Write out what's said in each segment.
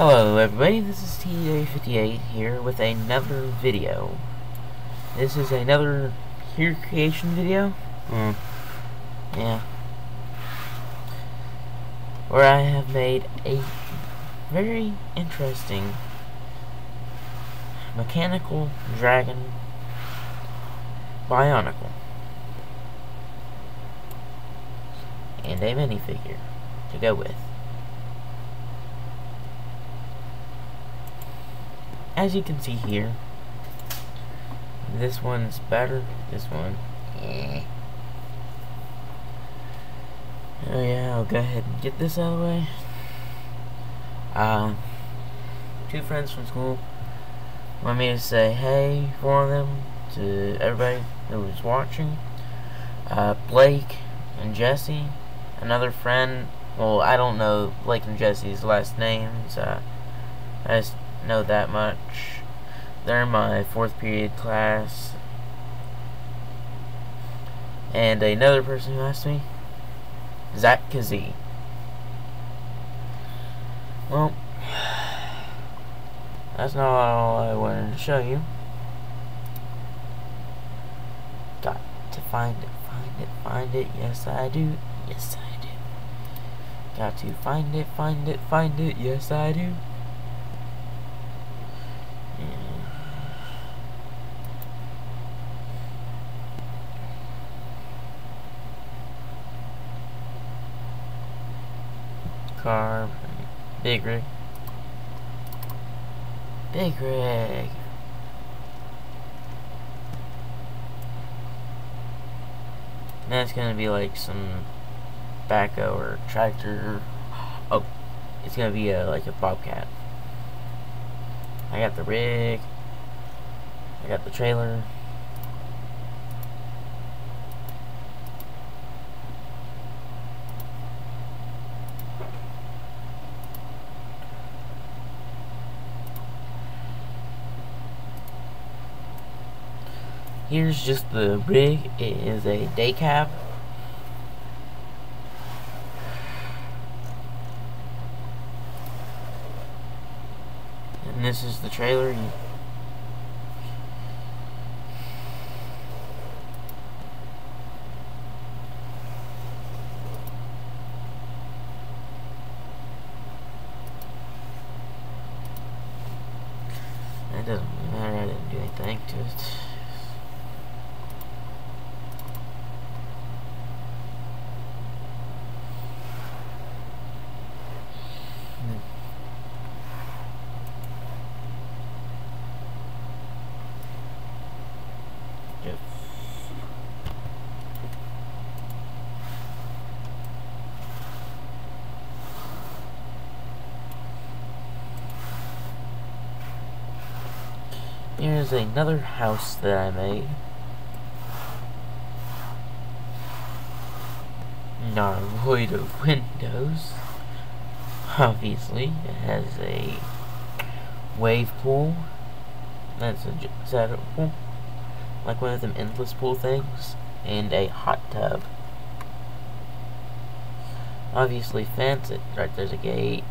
Hello everybody, this is TJ58 here with another video. This is another hero creation video. Mm. Yeah. Where I have made a very interesting mechanical dragon bionicle. And a minifigure to go with. As you can see here, this one's better. This one, eh. Oh yeah, I'll go ahead and get this out of the way. Um, two friends from school want me to say hey for them to everybody who was watching. Uh, Blake and Jesse, another friend. Well, I don't know Blake and Jesse's last names. Uh, I just know that much. They're my fourth period class. And another person who asked me, Zach Kazee. Well, that's not all I wanted to show you. Got to find it, find it, find it. Yes, I do. Yes, I do. Got to find it, find it, find it. Yes, I do. Car. Big rig. Big rig. That's gonna be like some backhoe or tractor. Oh, it's gonna be a, like a bobcat. I got the rig. I got the trailer. Here's just the rig. It is a day cab. And this is the trailer. It doesn't matter, I didn't do anything to it. Here's another house that I made. Not void of windows. Obviously, it has a wave pool. That's a saddle pool. Like one of them endless pool things. And a hot tub. Obviously fence it. Right there's a gate.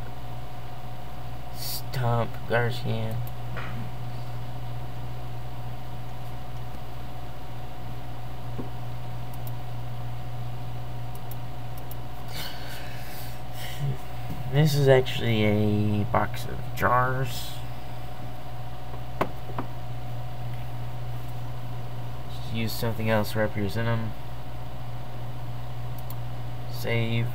Stump, garbage can. This is actually a box of jars. Just use something else to represent them. Save.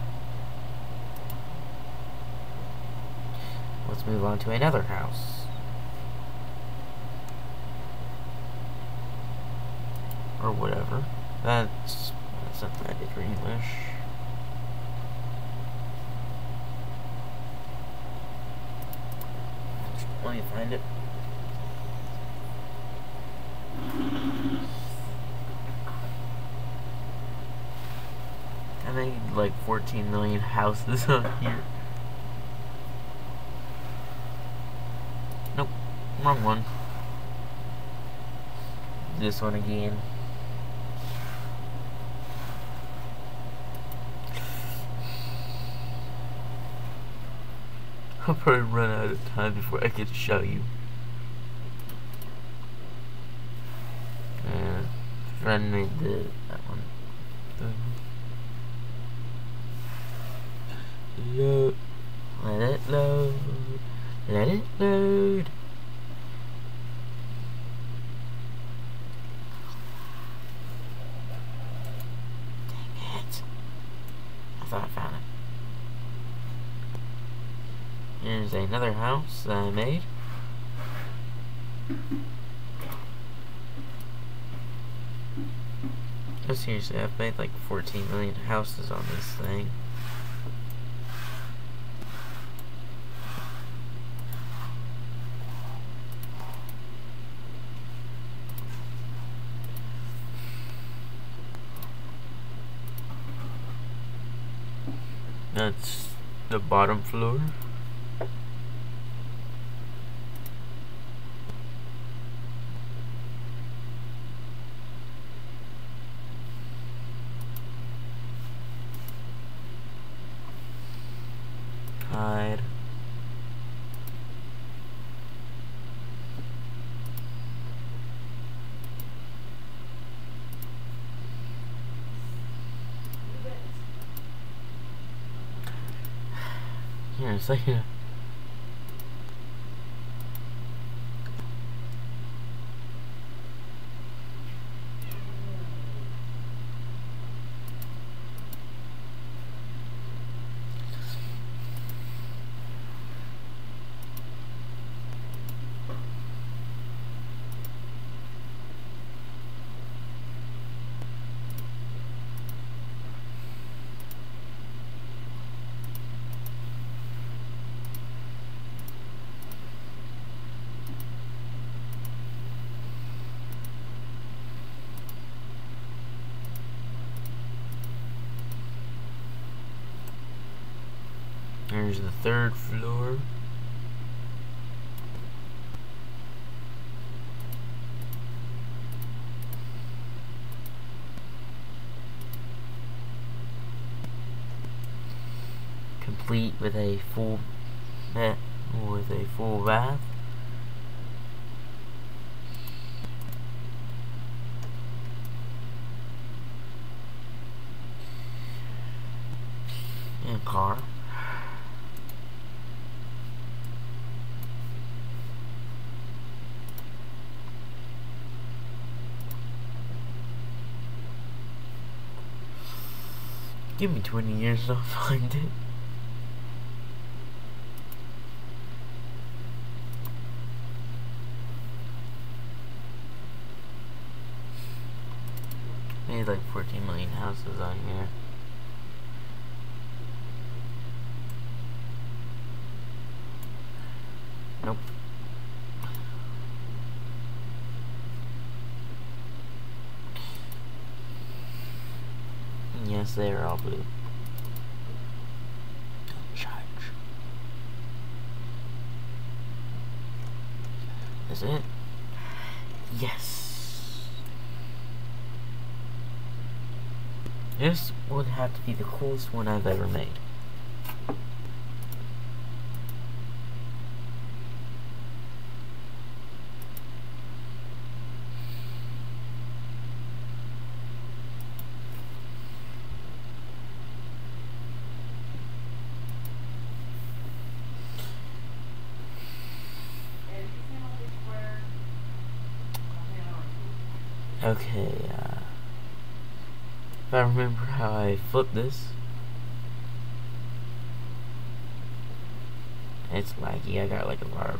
Let's move on to another house. Or whatever. That's, that's not that English. Let me find it. I made like 14 million houses on here. Nope, wrong one. This one again. I'll probably run out of time before I can show you. And made the that one. Load. Let it load. Let it load. Dang it. I thought I found it. Here's another house that I made. Oh, seriously, I've made like 14 million houses on this thing. That's the bottom floor. Hide. Here, it's like a Here's the third floor. Complete with a full net with a full bath. And car. Give me 20 years and I'll find it. Maybe like 14 million houses on here. Nope. They are all blue. Don't charge. Is it? Yes. This would have to be the coolest one I've ever made. Okay, uh, if I remember how I flipped this, it's laggy, I got like a lot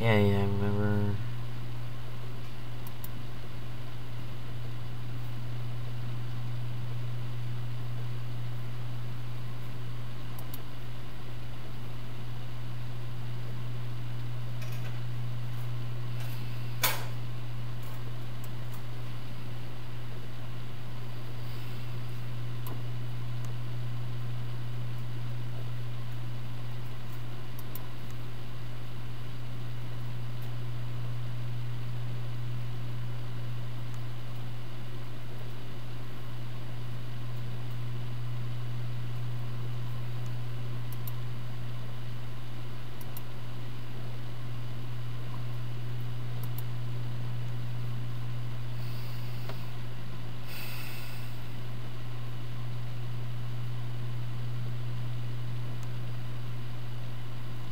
yeah, yeah, I remember